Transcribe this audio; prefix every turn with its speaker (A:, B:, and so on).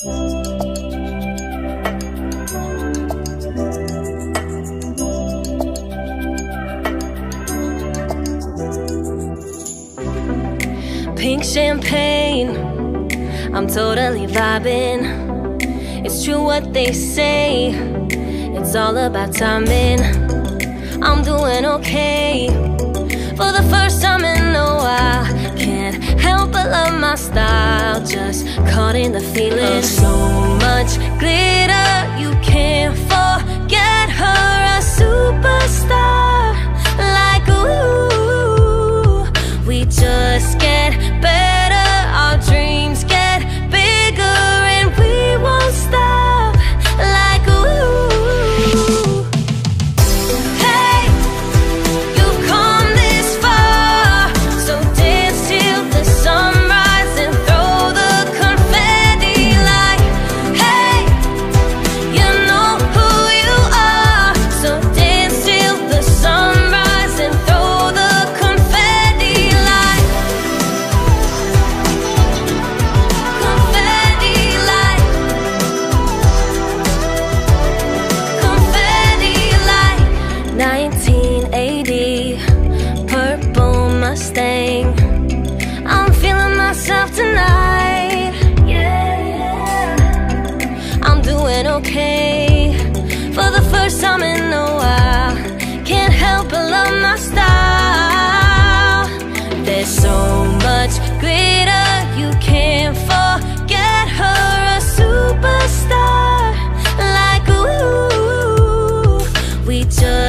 A: Pink champagne, I'm totally vibing. It's true what they say, it's all about timing. I'm doing okay for the first time in a while. Can't help but love my style, just caught in the feeling. Of so much glitter, you can't forget her, a superstar. okay For the first time in a while. Can't help but love my style. There's so much glitter You can't forget her A superstar like ooh We just